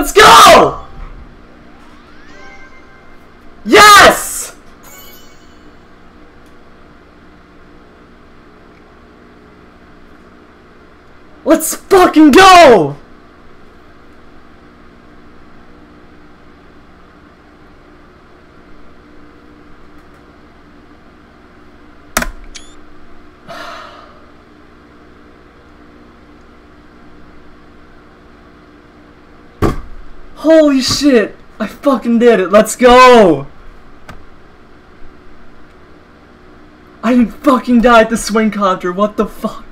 Let's go! Yes! Let's fucking go! Holy shit! I fucking did it. Let's go! I didn't fucking die at the swing copter. What the fuck?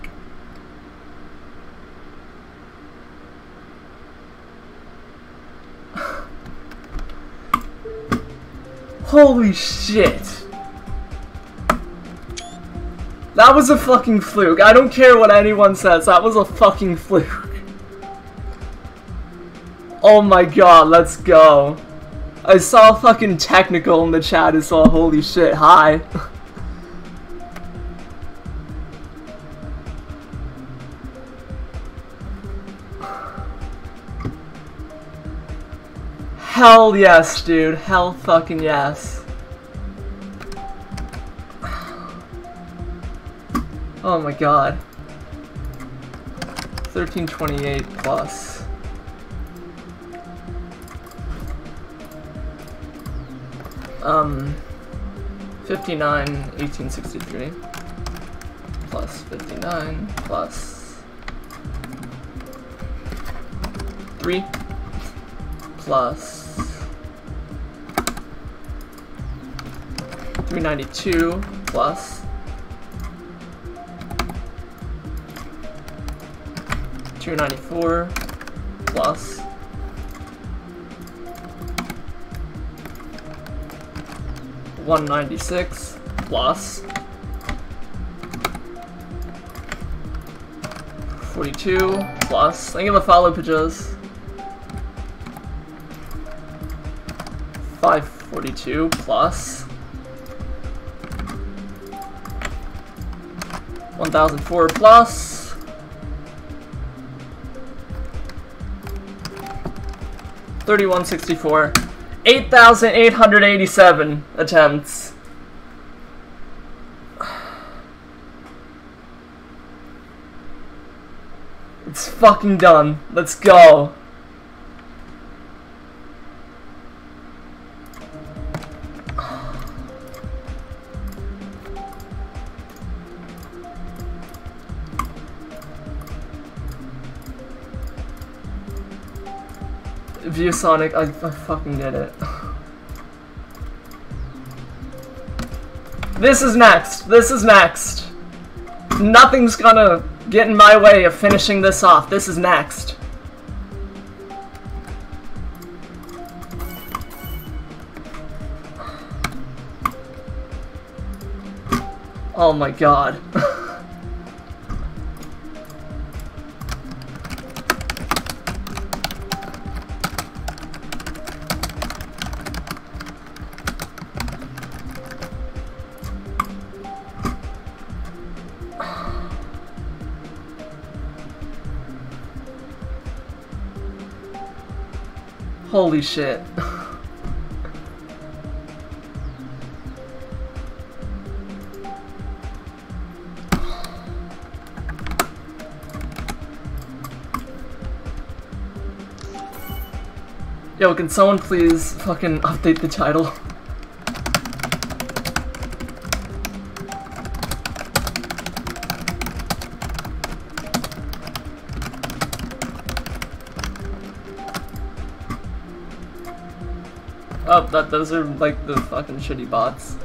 Holy shit. That was a fucking fluke. I don't care what anyone says. That was a fucking fluke. Oh my god, let's go. I saw fucking technical in the chat as well. Holy shit, hi. Hell yes, dude. Hell fucking yes. Oh my god. 1328 plus. Um, 59, 1863, plus 59, plus 3, plus 392, plus 294, plus 196 plus 42 plus, thank you for the follow pages. 542 plus 1004 plus 3164 8,887 attempts. It's fucking done. Let's go. ViewSonic, I, I fucking did it. This is next. This is next. Nothing's gonna get in my way of finishing this off. This is next. Oh my god. Holy shit. Yo, can someone please fucking update the title? Oh, that those are like the fucking shitty bots.